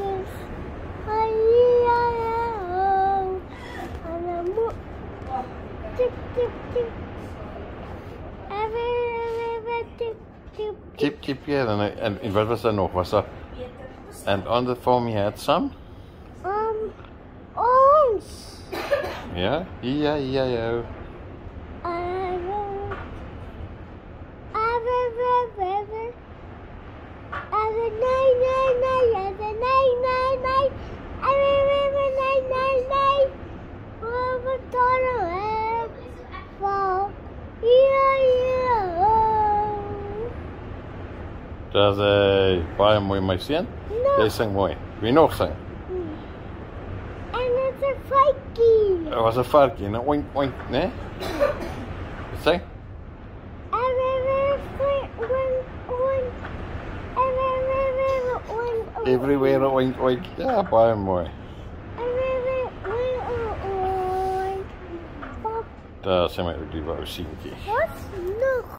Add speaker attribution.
Speaker 1: varkens. Hallo. En dan moet... Tip, tip, tip. Even, even, tip, tip, tip.
Speaker 2: Chip, chip, ja. En, en, en wat was er nog? Was er... And on the form you had some?
Speaker 1: Um, ons.
Speaker 2: Ja? Ja, ja, ja.
Speaker 1: Even. Even, even, even. Even,
Speaker 2: Dat is uh, baie mooi, my seun. Jy
Speaker 1: Nou,
Speaker 2: sing mooi. Wie nog sing?
Speaker 1: en is een vaikie.
Speaker 2: Er was 'n varkie, 'n oink oink, né? Nee?
Speaker 1: Even, even,
Speaker 2: Everywhere 'n oink oink. Ja, baie mooi. Daar sê my die wou seentjie.
Speaker 1: Wat nog?